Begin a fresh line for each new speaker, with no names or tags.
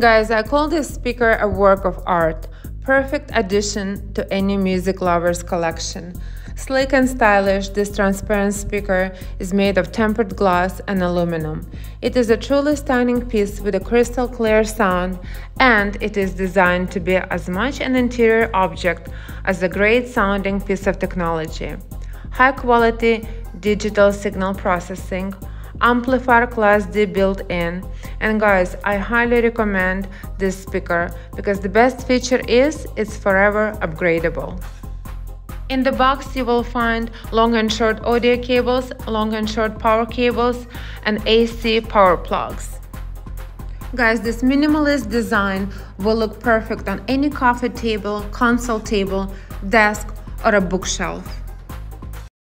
Guys, I call this speaker a work of art, perfect addition to any music lover's collection. Sleek and stylish, this transparent speaker is made of tempered glass and aluminum. It is a truly stunning piece with a crystal clear sound and it is designed to be as much an interior object as a great sounding piece of technology. High quality digital signal processing, amplifier class D built in and guys I highly recommend this speaker because the best feature is it's forever upgradable. In the box you will find long and short audio cables, long and short power cables and AC power plugs. Guys, this minimalist design will look perfect on any coffee table, console table, desk or a bookshelf.